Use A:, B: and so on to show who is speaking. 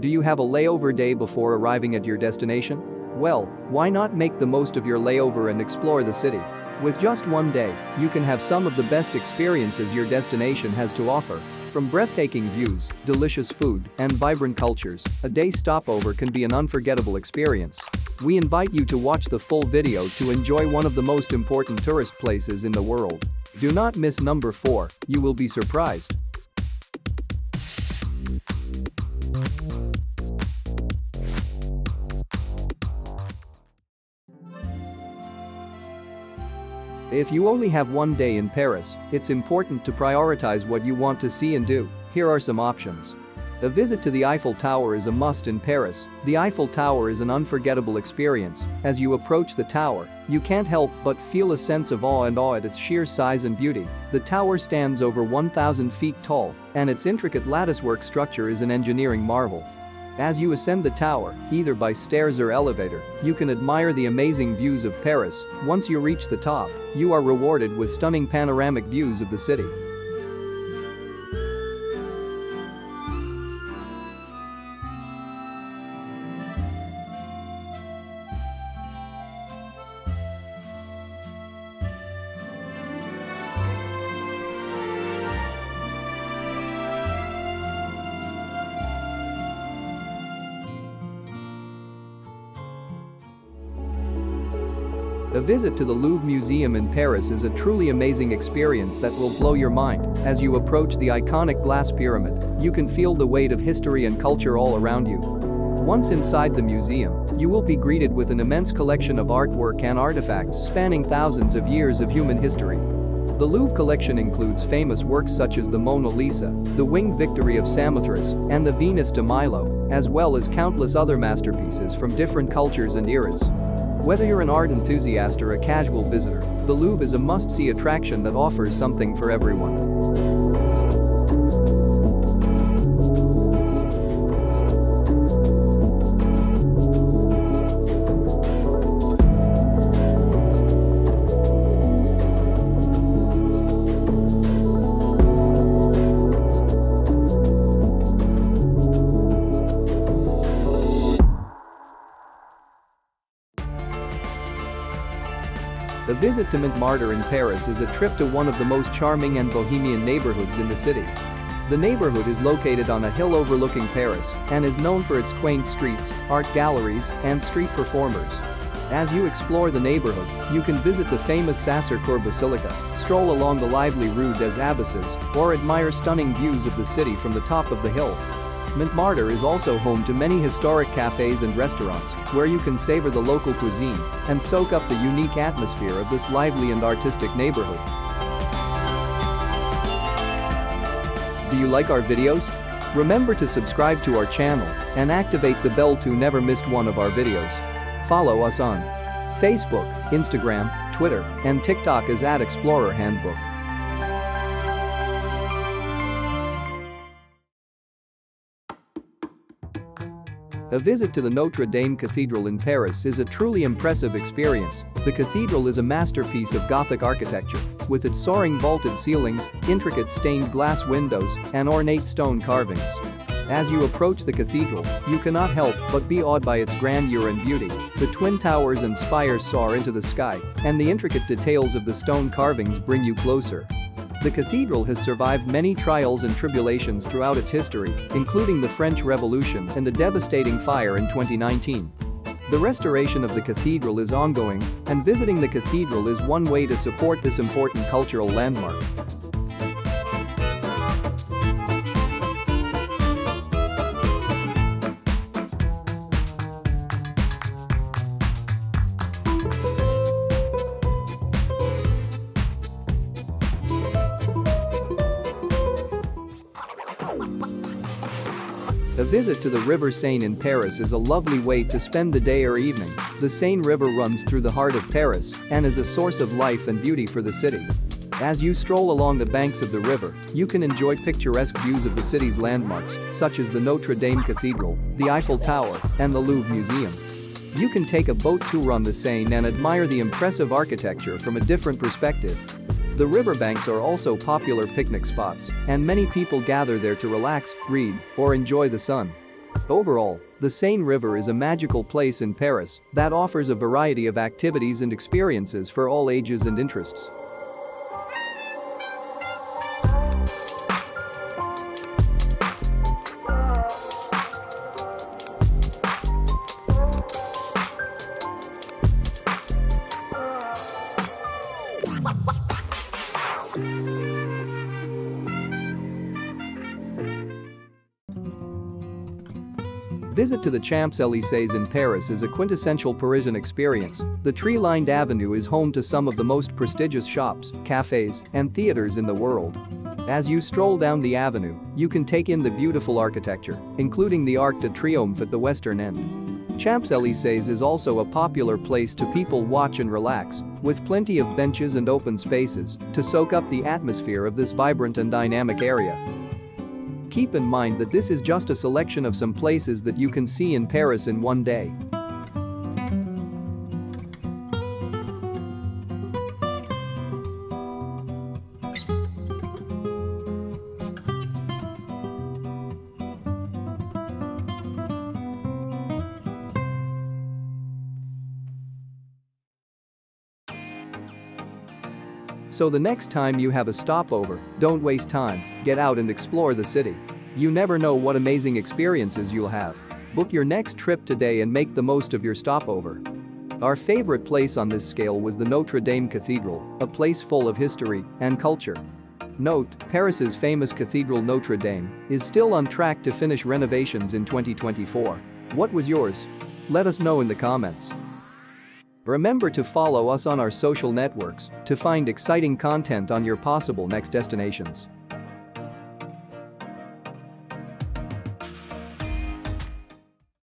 A: Do you have a layover day before arriving at your destination? Well, why not make the most of your layover and explore the city? With just one day, you can have some of the best experiences your destination has to offer. From breathtaking views, delicious food, and vibrant cultures, a day stopover can be an unforgettable experience. We invite you to watch the full video to enjoy one of the most important tourist places in the world. Do not miss number 4, you will be surprised. If you only have one day in Paris, it's important to prioritize what you want to see and do. Here are some options. A visit to the Eiffel Tower is a must in Paris. The Eiffel Tower is an unforgettable experience. As you approach the tower, you can't help but feel a sense of awe and awe at its sheer size and beauty. The tower stands over 1,000 feet tall, and its intricate latticework structure is an engineering marvel. As you ascend the tower, either by stairs or elevator, you can admire the amazing views of Paris. Once you reach the top, you are rewarded with stunning panoramic views of the city. A visit to the Louvre Museum in Paris is a truly amazing experience that will blow your mind. As you approach the iconic glass pyramid, you can feel the weight of history and culture all around you. Once inside the museum, you will be greeted with an immense collection of artwork and artifacts spanning thousands of years of human history. The Louvre collection includes famous works such as the Mona Lisa, the Winged Victory of Samothrace, and the Venus de Milo, as well as countless other masterpieces from different cultures and eras. Whether you're an art enthusiast or a casual visitor, the Louvre is a must-see attraction that offers something for everyone. A visit to Montmartre in Paris is a trip to one of the most charming and bohemian neighborhoods in the city. The neighborhood is located on a hill overlooking Paris and is known for its quaint streets, art galleries, and street performers. As you explore the neighborhood, you can visit the famous Sacré-Cœur Basilica, stroll along the lively Rue des Abbesses, or admire stunning views of the city from the top of the hill. Montmartre is also home to many historic cafes and restaurants where you can savor the local cuisine and soak up the unique atmosphere of this lively and artistic neighborhood. Do you like our videos? Remember to subscribe to our channel and activate the bell to never miss one of our videos. Follow us on Facebook, Instagram, Twitter, and TikTok as at Explorer Handbook. A visit to the Notre Dame Cathedral in Paris is a truly impressive experience. The cathedral is a masterpiece of Gothic architecture, with its soaring vaulted ceilings, intricate stained glass windows, and ornate stone carvings. As you approach the cathedral, you cannot help but be awed by its grandeur and beauty. The twin towers and spires soar into the sky, and the intricate details of the stone carvings bring you closer. The cathedral has survived many trials and tribulations throughout its history, including the French Revolution and the devastating fire in 2019. The restoration of the cathedral is ongoing, and visiting the cathedral is one way to support this important cultural landmark. A visit to the River Seine in Paris is a lovely way to spend the day or evening. The Seine River runs through the heart of Paris and is a source of life and beauty for the city. As you stroll along the banks of the river, you can enjoy picturesque views of the city's landmarks, such as the Notre Dame Cathedral, the Eiffel Tower, and the Louvre Museum. You can take a boat tour on the Seine and admire the impressive architecture from a different perspective. The riverbanks are also popular picnic spots, and many people gather there to relax, read, or enjoy the sun. Overall, the Seine River is a magical place in Paris that offers a variety of activities and experiences for all ages and interests. Visit to the Champs-Élysées in Paris is a quintessential Parisian experience. The tree-lined avenue is home to some of the most prestigious shops, cafes, and theaters in the world. As you stroll down the avenue, you can take in the beautiful architecture, including the Arc de Triomphe at the western end. Champs-Élysées is also a popular place to people watch and relax, with plenty of benches and open spaces to soak up the atmosphere of this vibrant and dynamic area. Keep in mind that this is just a selection of some places that you can see in Paris in one day. So the next time you have a stopover, don't waste time, get out and explore the city. You never know what amazing experiences you'll have. Book your next trip today and make the most of your stopover. Our favorite place on this scale was the Notre Dame Cathedral, a place full of history and culture. Note, Paris's famous cathedral Notre Dame is still on track to finish renovations in 2024. What was yours? Let us know in the comments. Remember to follow us on our social networks to find exciting content on your possible next destinations.